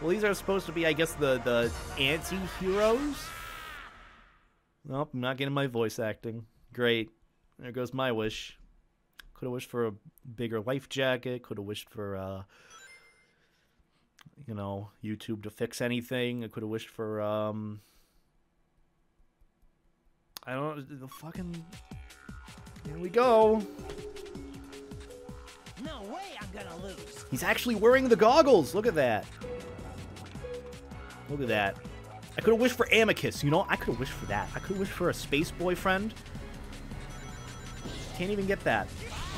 Well, these are supposed to be, I guess, the the anti-heroes. Nope, I'm not getting my voice acting. Great. There goes my wish. Could have wished for a bigger life jacket. Could have wished for, uh, you know, YouTube to fix anything. I could have wished for, um, I don't know, the fucking. Here we go. No way I'm gonna lose. He's actually wearing the goggles. Look at that. Look at that. I could have wished for Amicus. You know, I could have wished for that. I could have wished for a space boyfriend. Can't even get that.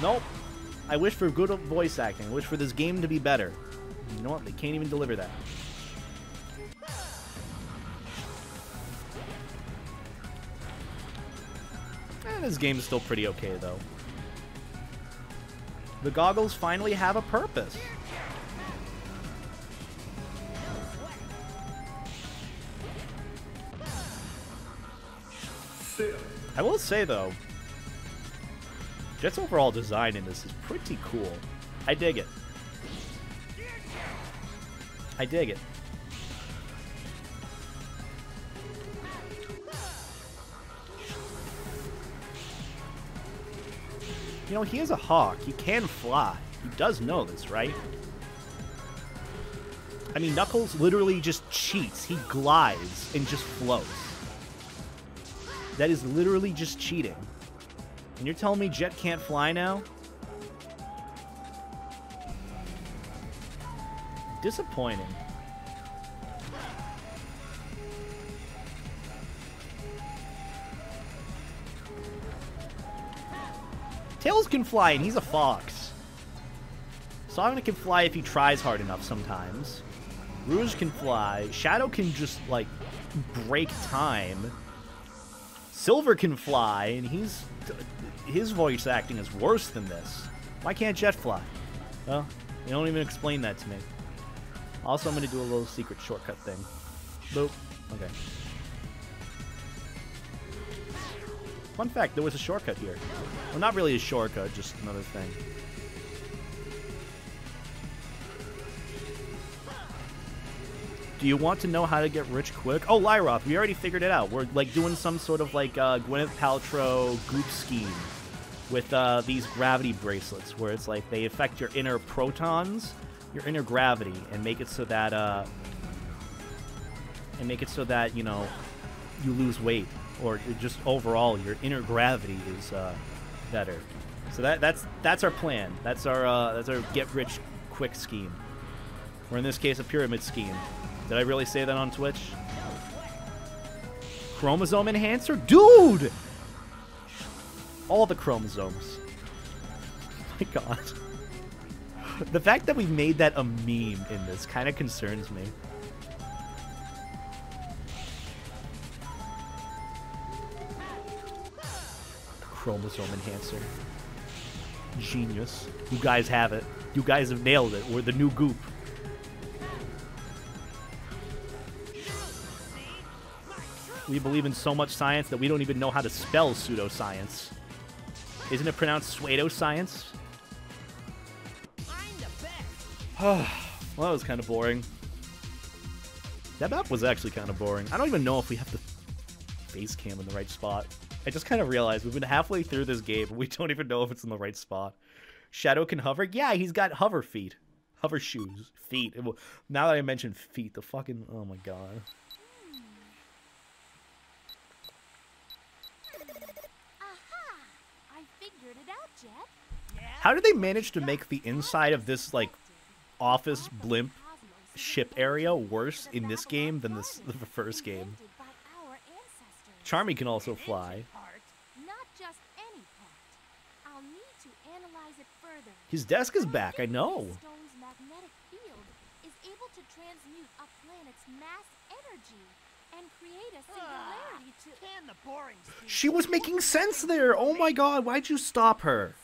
Nope. I wish for good voice acting. I wish for this game to be better. You know what? They can't even deliver that. This game is still pretty okay, though. The goggles finally have a purpose. I will say though, Jet's overall design in this is pretty cool. I dig it. I dig it. You know, he is a hawk. He can fly. He does know this, right? I mean, Knuckles literally just cheats. He glides and just floats. That is literally just cheating. And you're telling me Jet can't fly now? Disappointing. Tails can fly, and he's a fox. Sonic can fly if he tries hard enough sometimes. Rouge can fly. Shadow can just, like, break time. Silver can fly, and he's... His voice acting is worse than this. Why can't Jet fly? Well, they don't even explain that to me. Also, I'm going to do a little secret shortcut thing. Boop. Okay. Fun fact, there was a shortcut here. Well, not really a shortcut, just another thing. Do you want to know how to get rich quick? Oh, Lyroth, we already figured it out. We're like doing some sort of like uh, Gwyneth Paltrow goop scheme with uh, these gravity bracelets, where it's like they affect your inner protons, your inner gravity, and make it so that uh, and make it so that you know you lose weight, or just overall your inner gravity is uh, better. So that that's that's our plan. That's our uh, that's our get rich quick scheme. Or in this case, a pyramid scheme. Did I really say that on Twitch? Chromosome enhancer? Dude! All the chromosomes. my god. The fact that we made that a meme in this kind of concerns me. Chromosome enhancer. Genius. You guys have it. You guys have nailed it. We're the new goop. We believe in so much science that we don't even know how to spell pseudoscience. Isn't it pronounced pseudoscience? well, that was kind of boring. That map was actually kind of boring. I don't even know if we have the face cam in the right spot. I just kind of realized we've been halfway through this game and we don't even know if it's in the right spot. Shadow can hover? Yeah, he's got hover feet. Hover shoes. Feet. Now that I mentioned feet, the fucking... Oh my god. How did they manage to make the inside of this like office blimp ship area worse in this game than this the first game? Charmy can also fly. His desk is back, I know. She was making sense there. Oh my god, why'd you stop her?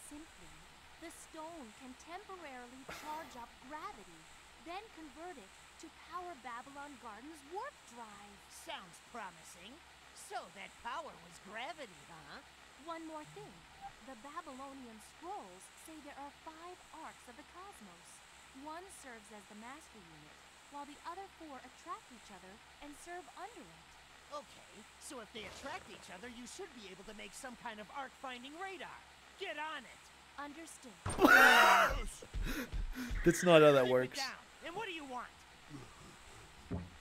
then convert it to power Babylon Gardens warp drive. Sounds promising. So that power was gravity, huh? One more thing. The Babylonian scrolls say there are five Arks of the Cosmos. One serves as the master unit. while the other four attract each other and serve under it. Okay, so if they attract each other, you should be able to make some kind of arc-finding radar. Get on it. Understood. That's not how that Keep it works. down. And what do you want?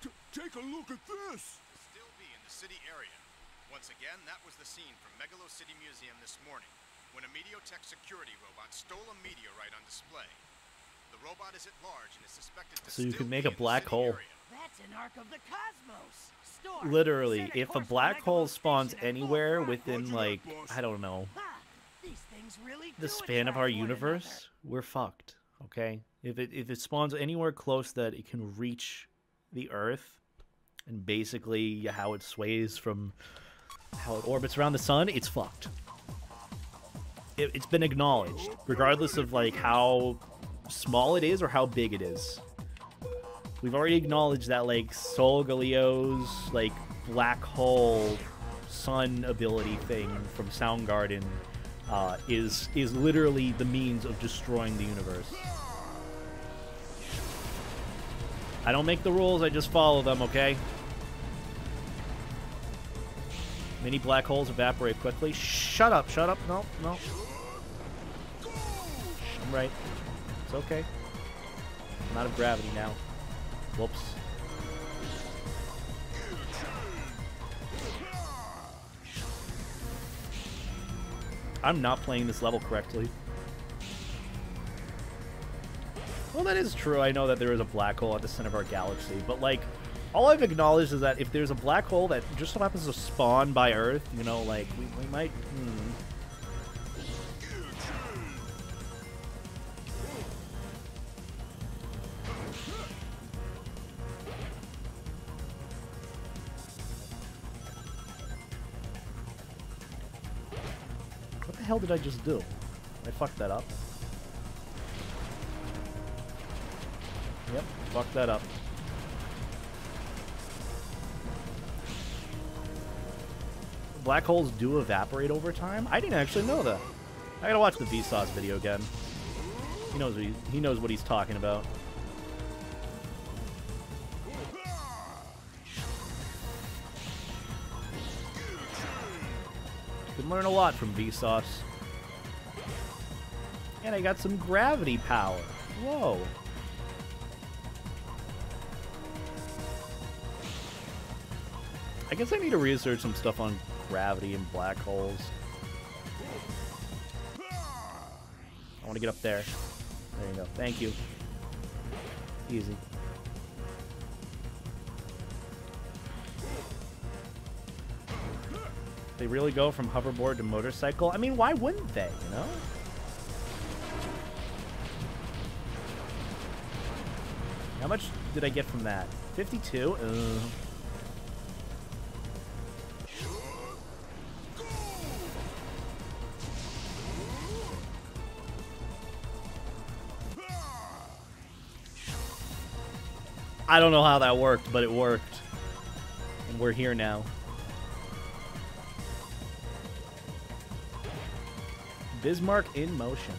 T- take a look at this! Still be in the city area. Once again, that was the scene from Megalo City Museum this morning, when a MeteorTech security robot stole a meteorite on display. So you can make a black hole. That's an Ark of the Cosmos. Store. Literally, set if a black hole spawns Station at full anywhere within like. I don't know These things really the span of our one universe, we're fucked. Okay, if it if it spawns anywhere close that it can reach the Earth, and basically how it sways from how it orbits around the sun, it's fucked. It, it's been acknowledged, regardless of like how small it is or how big it is. We've already acknowledged that like Solgaleo's like black hole sun ability thing from Soundgarden uh, is is literally the means of destroying the universe. I don't make the rules, I just follow them, okay? Many black holes evaporate quickly. Shut up, shut up. No, no. I'm right. It's okay. I'm out of gravity now. Whoops. I'm not playing this level correctly. Well, that is true. I know that there is a black hole at the center of our galaxy, but like, all I've acknowledged is that if there's a black hole that just so happens to spawn by Earth, you know, like we, we might. Hmm. Hell did I just do? I fucked that up. Yep, fucked that up. Black holes do evaporate over time? I didn't actually know that. I gotta watch the Vsauce video again. He knows what he, he knows what he's talking about. Can learn a lot from Vsauce. And I got some gravity power. Whoa. I guess I need to research some stuff on gravity and black holes. I want to get up there. There you go. Thank you. Easy. They really go from hoverboard to motorcycle? I mean, why wouldn't they, you know? How much did I get from that? 52? Uh, I don't know how that worked, but it worked. And we're here now. Bismarck in motion.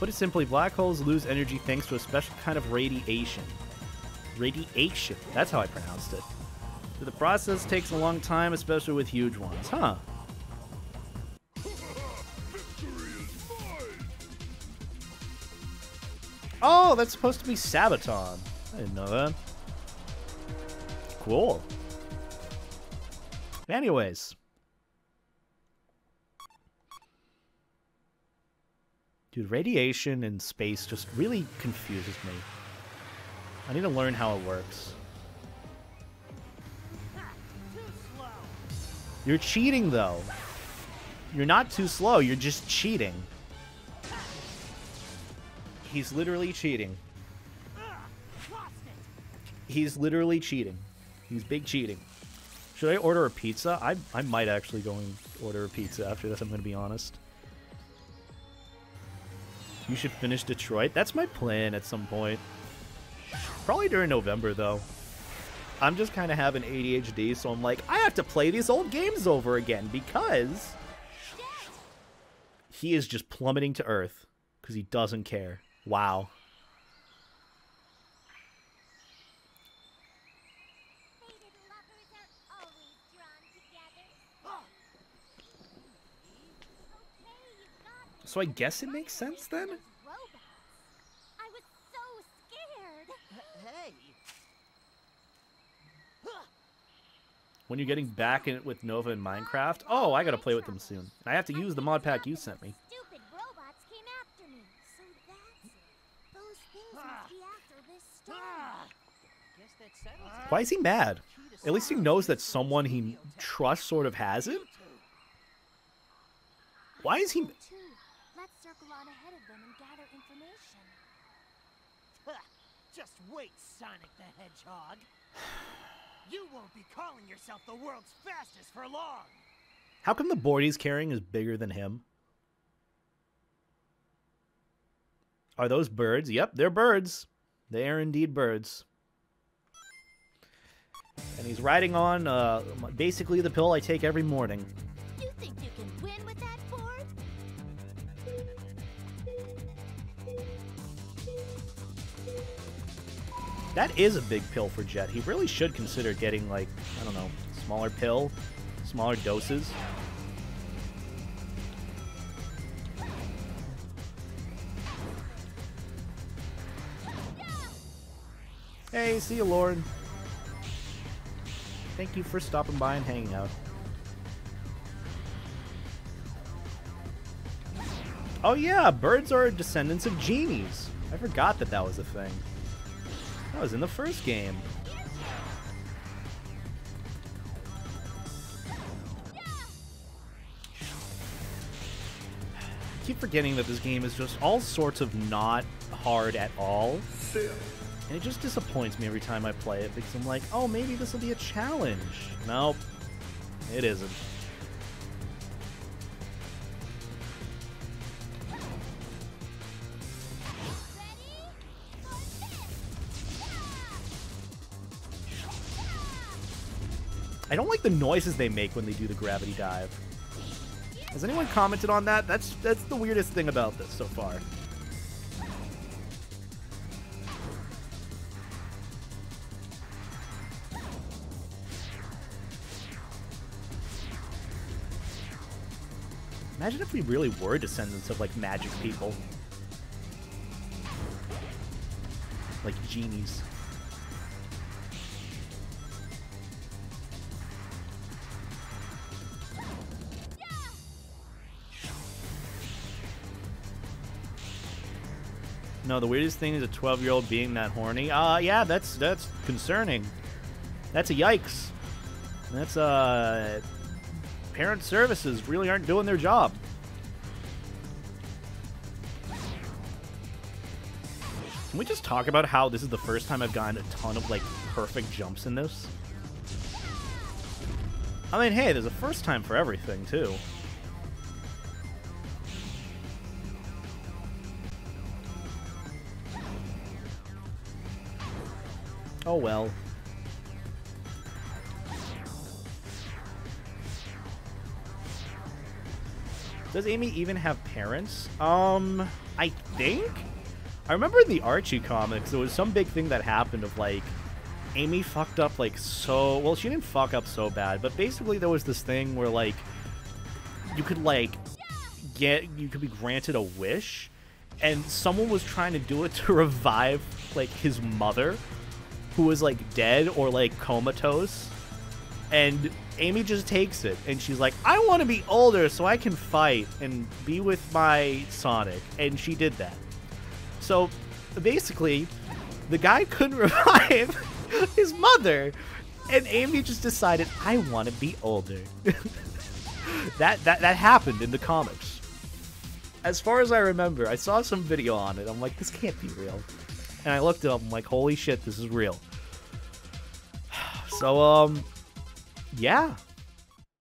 Put it simply, black holes lose energy thanks to a special kind of radiation. Radiation. That's how I pronounced it. The process takes a long time, especially with huge ones. Huh. Oh, that's supposed to be Sabaton. I didn't know that. Cool. Anyways. Dude, radiation in space just really confuses me. I need to learn how it works. You're cheating, though. You're not too slow, you're just cheating. He's literally cheating. He's literally cheating. He's big cheating. Should I order a pizza? I, I might actually go and order a pizza after this, I'm going to be honest. You should finish Detroit. That's my plan at some point. Probably during November, though. I'm just kind of having ADHD, so I'm like, I have to play these old games over again because he is just plummeting to earth because he doesn't care. Wow. So I guess it makes sense then? When you're getting back in it with Nova and Minecraft, oh, I gotta play with them soon. I have to use the mod pack you sent me. Stupid robots came after me. So that's it. Those things must be after this storm. Ah. Guess that settles it. Why is he mad? At least he knows that someone he trusts sort of has it. Why is he... So. Let's circle on ahead of them and gather information. Just wait, Sonic the Hedgehog. You won't be calling yourself the world's fastest for long. How come the board he's carrying is bigger than him? Are those birds? Yep, they're birds. They are indeed birds. And he's riding on uh, basically the pill I take every morning. You think you can win with that board? That is a big pill for Jet. He really should consider getting, like, I don't know, smaller pill, smaller doses. Hey, see you, Lauren. Thank you for stopping by and hanging out. Oh yeah, birds are descendants of genies. I forgot that that was a thing. That was in the first game. I keep forgetting that this game is just all sorts of not hard at all. And it just disappoints me every time I play it because I'm like, oh, maybe this will be a challenge. Nope, it isn't. I don't like the noises they make when they do the gravity dive. Has anyone commented on that? That's that's the weirdest thing about this so far. Imagine if we really were descendants of like magic people. Like genies. No, the weirdest thing is a 12 year old being that horny. Uh, yeah, that's that's concerning. That's a yikes. That's uh, parent services really aren't doing their job. Can we just talk about how this is the first time I've gotten a ton of like perfect jumps in this? I mean, hey, there's a first time for everything too. Oh well. Does Amy even have parents? Um, I think. I remember in the Archie comics, there was some big thing that happened of like Amy fucked up like so. Well, she didn't fuck up so bad, but basically there was this thing where like you could like get you could be granted a wish, and someone was trying to do it to revive like his mother, who was like dead or like comatose, and Amy just takes it and she's like, I want to be older so I can fight and be with my Sonic, and she did that. So basically, the guy couldn't revive his mother, and Amy just decided, I want to be older. that that that happened in the comics. As far as I remember, I saw some video on it. I'm like, this can't be real. And I looked it up. I'm like, holy shit, this is real. So um, yeah,